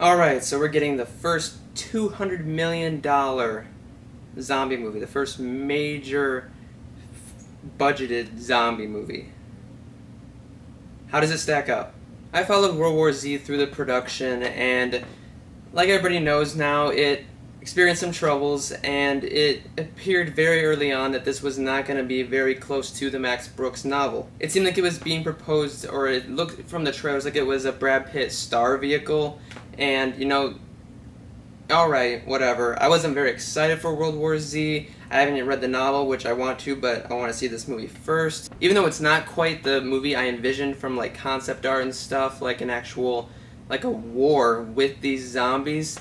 Alright, so we're getting the first $200 million zombie movie, the first major budgeted zombie movie. How does it stack up? I followed World War Z through the production, and like everybody knows now, it experienced some troubles, and it appeared very early on that this was not going to be very close to the Max Brooks novel. It seemed like it was being proposed, or it looked from the trailers like it was a Brad Pitt star vehicle, and, you know, alright, whatever. I wasn't very excited for World War Z. I haven't read the novel, which I want to, but I want to see this movie first. Even though it's not quite the movie I envisioned from, like, concept art and stuff, like an actual, like a war with these zombies,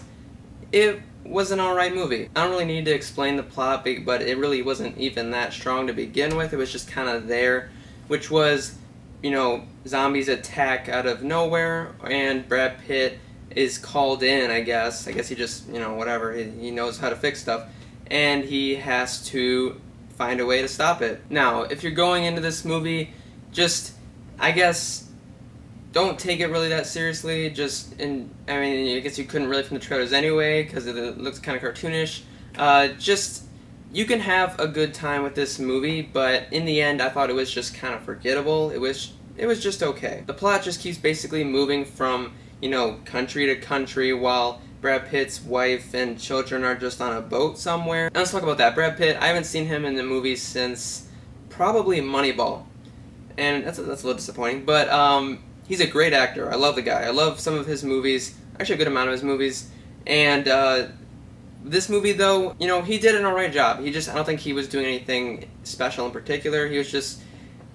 it was an alright movie. I don't really need to explain the plot, but it really wasn't even that strong to begin with. It was just kind of there, which was, you know, zombies attack out of nowhere, and Brad Pitt is called in, I guess. I guess he just, you know, whatever, he, he knows how to fix stuff. And he has to find a way to stop it. Now, if you're going into this movie, just, I guess, don't take it really that seriously. Just, and I mean, I guess you couldn't really from the trailers anyway, because it looks kind of cartoonish. Uh, just, you can have a good time with this movie, but in the end, I thought it was just kind of forgettable. It was, it was just okay. The plot just keeps basically moving from you know, country to country while Brad Pitt's wife and children are just on a boat somewhere. Let's talk about that. Brad Pitt, I haven't seen him in the movies since probably Moneyball. And that's, that's a little disappointing. But um, he's a great actor. I love the guy. I love some of his movies. Actually, a good amount of his movies. And uh, this movie, though, you know, he did an alright job. He just, I don't think he was doing anything special in particular. He was just,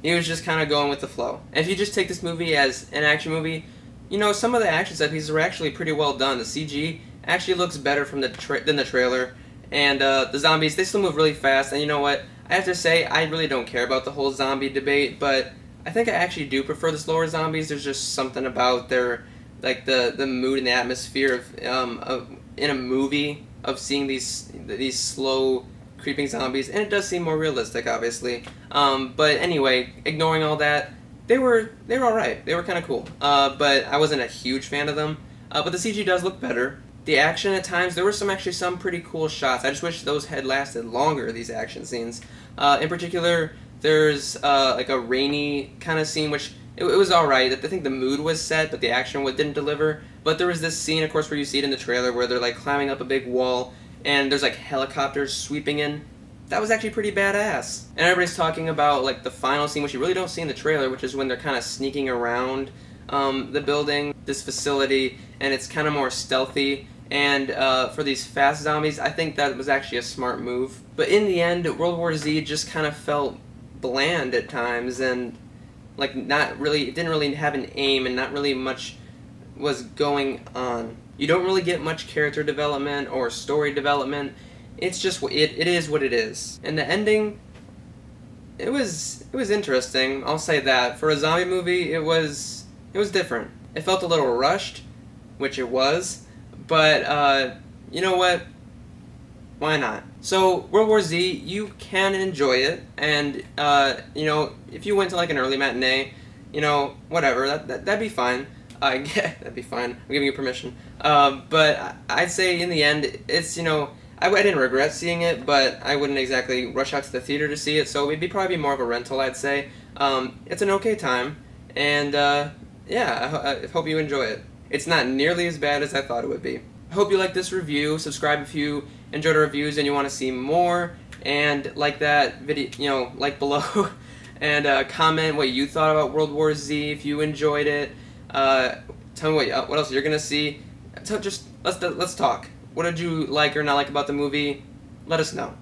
he was just kind of going with the flow. And if you just take this movie as an action movie, you know, some of the action set pieces are actually pretty well done. The CG actually looks better from the than the trailer, and uh, the zombies they still move really fast. And you know what? I have to say, I really don't care about the whole zombie debate, but I think I actually do prefer the slower zombies. There's just something about their like the the mood and the atmosphere of, um, of in a movie of seeing these these slow creeping zombies, and it does seem more realistic, obviously. Um, but anyway, ignoring all that, they were they were all right. They were kind of cool, uh, but I wasn't a huge fan of them. Uh, but the CG does look better. The action at times there were some actually some pretty cool shots. I just wish those had lasted longer. These action scenes, uh, in particular, there's uh, like a rainy kind of scene which it, it was all right. I think the mood was set, but the action didn't deliver. But there was this scene, of course, where you see it in the trailer where they're like climbing up a big wall and there's like helicopters sweeping in that was actually pretty badass. And everybody's talking about like the final scene, which you really don't see in the trailer, which is when they're kind of sneaking around um, the building, this facility, and it's kind of more stealthy. And uh, for these fast zombies, I think that was actually a smart move. But in the end, World War Z just kind of felt bland at times, and like not really, it didn't really have an aim, and not really much was going on. You don't really get much character development or story development it's just it, it is what it is. And the ending it was it was interesting. I'll say that. For a zombie movie, it was it was different. It felt a little rushed, which it was, but uh, you know what? Why not? So World War Z, you can enjoy it, and uh, you know if you went to like an early matinee, you know whatever that, that that'd be fine. I yeah, that'd be fine. I'm giving you permission. Uh, but I'd say in the end, it's you know I, I, didn't regret seeing it, but I wouldn't exactly rush out to the theater to see it, so it'd be probably more of a rental, I'd say. Um, it's an okay time, and uh, yeah, I, I, hope you enjoy it. It's not nearly as bad as I thought it would be. I hope you like this review. Subscribe if you enjoyed the reviews and you want to see more, and like that video, you know, like below, and uh, comment what you thought about World War Z if you enjoyed it. Uh, tell me what, what else you're gonna see. just let's let's talk. What did you like or not like about the movie? Let us know.